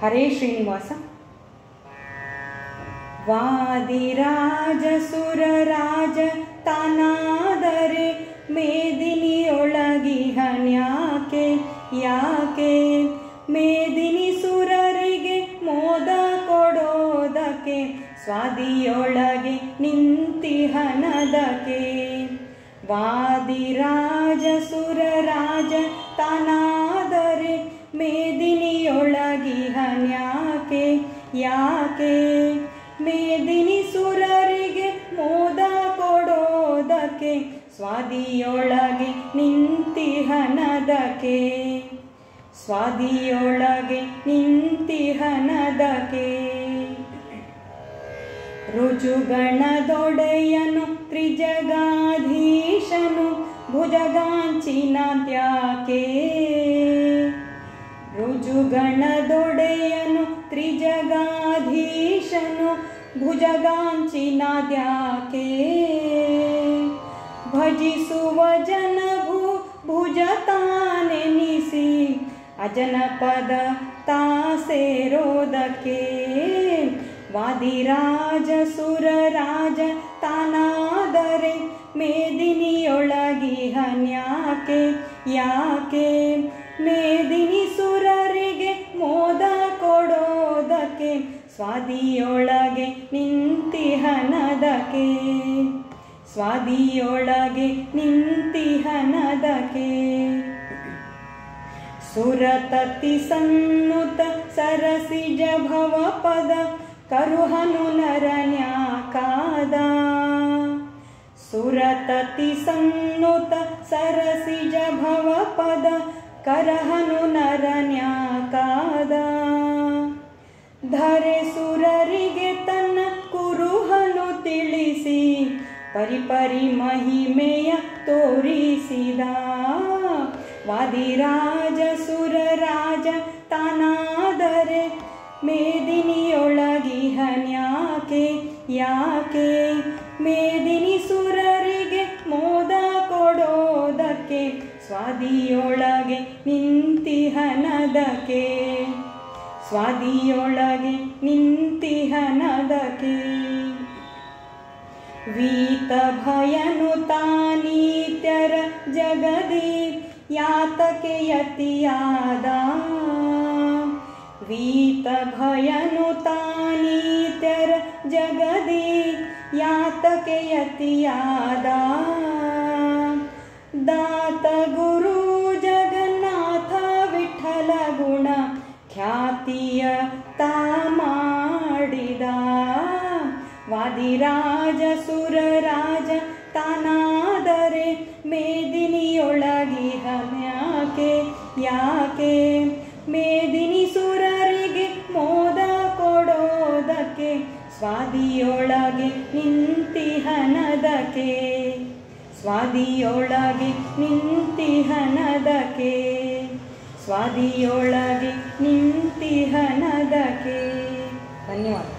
ಹರೇ ಶ್ರೀನಿವಾಸ. ವಾದಿರಾಜ ಸುರರಾಜ ತಾನಾದರೆ ಮೇದಿನಿಯೊಳಗಿಹನ್ಯಾಕೆ ಯಾಕೆ? ಮೇದಿನಿ ಸುರರಿಗೆ ಮೋದ ಕೊಡೋದಕ್ಕೆ, ಸ್ವಾದಿಯೊಳಗೆ ನಿಂತಿಹನದಕ್ಕೆ ವಾದಿರಾಜ ಸುರರಾಜ ತಾನಾದರೆ ಮೇದಿನಿಯೊಳಗಿಹನ್ಯಾಕೆ ಯಾಕೆ? ಮೇದಿನಿ ಸುರರಿಗೆ ಮೋದ ಕೊಡೋದಕ್ಕೆ ಸ್ವಾದಿಯೊಳಗೆ ನಿಂತಿಹನದಕ್ಕೆ. ಸ್ವಾದಿಯೊಳಗೆ ನಿಂತಿಹನದಕ್ಕೆ. ರುಜುಗಣದೊಡೆಯನು ತ್ರಿಜಗಾಧೀಶನು ಭುಜಗಾಂಚಿನಾದ್ಯಾಕೆ ರುಜುಗಣದೊಡೆಯನು ತ್ರಿಜಗಾಧೀಶನು, ಭುಜಗಾಂಚಿನಾದ್ಯಾಕೆ? ಭಜಿಸುವ ಜನಭು ಭುಜ ತಾನೆನಿಸಿ ಅಜನಪದ ತಾಸೇರೋದಕ್ಕೆ? ವಾದಿರಾಜ ಸುರರಾಜ ತಾನಾದರೆ, ಮೇದಿನಿಯೊಳಗಿ ಹನ್ಯಾಕೆ, ಯಾಕೆ? ಮೇದಿನಿ ಸ್ವಾದಿಯೊಳಗೆ ನಿಂತಿಹನದಕ್ಕೆ ಸ್ವಾದಿಯೊಳಗೆ ನಿಂತಿಹನದಕೆ ಸುರತತಿ ಸನ್ನುತ ಸರಸಿಜ ಭವ ಪದ ಕರುಹನು ನರನ್ಯಾಕಾದ. ಸುರತತಿ ಸನ್ನುತ ಸರಸಿಜ ಭವ ಪದ ಕರಹನು ನರನ್ಯಾಕಾದ. ಧರೆ ಸುರರಿಗೆ ತನ್ನ ಕುರುಹನು ತಿಳಿಸಿ, ಪರಿಪರಿ ಮಹಿಮೆಯ ತೋರಿಸಿದ. ವಾದಿರಾಜ ಸುರರಾಜ ತಾನಾದರೆ ಮೇದಿನಿಯೊಳಗಿಹನ್ಯಾಕೆ ಯಾಕೆ? ಮೇದಿನಿ ಸುರರಿಗೆ ಮೋದ ಕೊಡೋದಕ್ಕೆ, ಸ್ವಾದಿಯೊಳಗೆ ನಿಂತಿಹನದಕ್ಕೆ ಸ್ವಾದಿಯೊಳಗೆ ನಿಂತಿಹನದಕೆ ವೀತ ಭಯನು ತಾನೀತ್ಯರ ಜಗದಿ ಯಾತಕೆ ಯತಿಯಾದ ವೀತ ಭಯನು ತಾನೀತ್ಯರ ಜಗದಿ ಯಾತಕೆ ಯತಿಯಾದ ತಾ ಮಾಡಿದ ವಾದಿರಾಜ ಸುರರಾಜ ತಾನಾದರೆ ಮೇದಿನಿಯೊಳಗಿಹನ್ಯಾಕೆ ಯಾಕೆ? ಮೇದಿನಿ ಸುರರಿಗೆ ಮೋದ ಕೊಡೋದಕ್ಕೆ, ಸ್ವಾದಿಯೊಳಗೆ ನಿಂತಿಹನದಕ್ಕೆ. ಸ್ವಾದಿಯೊಳಗೆ ನಿಂತಿಹನದಕ್ಕೆ. ಸ್ವಾದಿಯೊಳಗೆ ನಿಂತಿಹನದಕ್ಕೆ ಧನ್ಯವಾದ.